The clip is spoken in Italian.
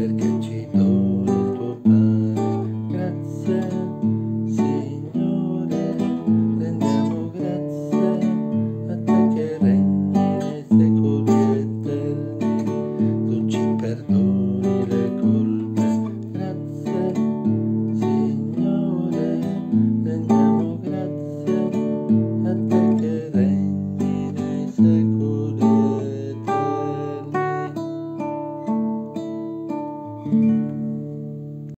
perché ci do il tuo pane. Grazie.